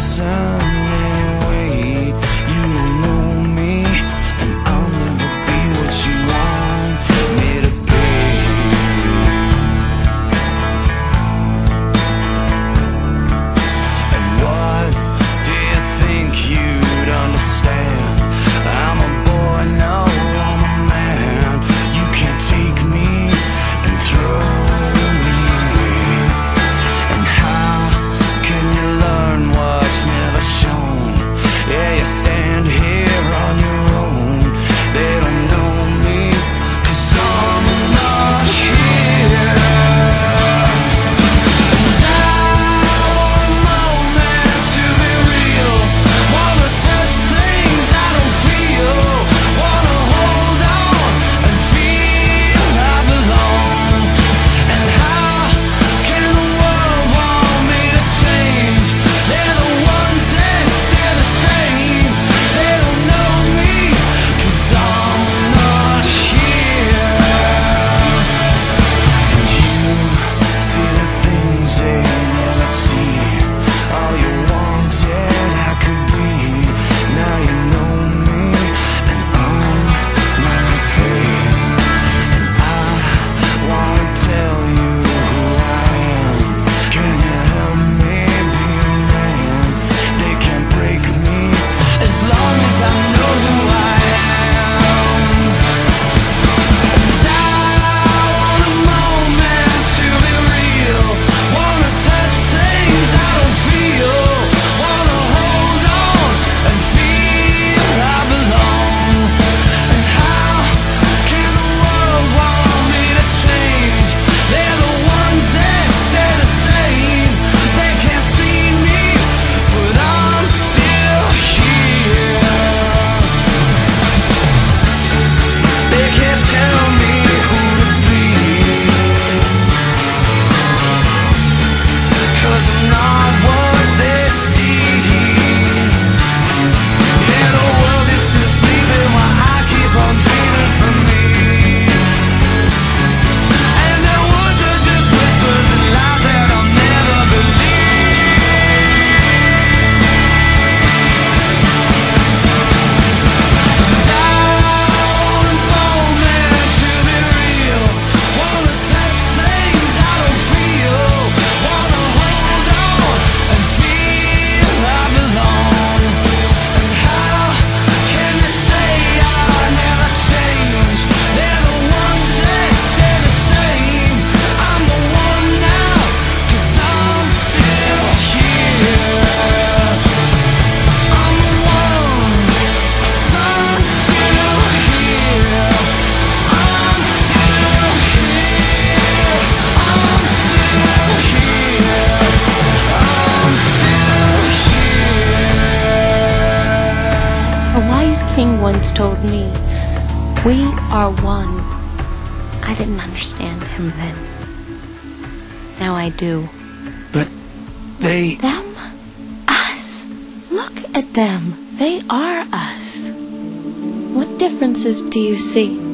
sun. king once told me, We are one. I didn't understand him then. Now I do. But they. Them? Us. Look at them. They are us. What differences do you see?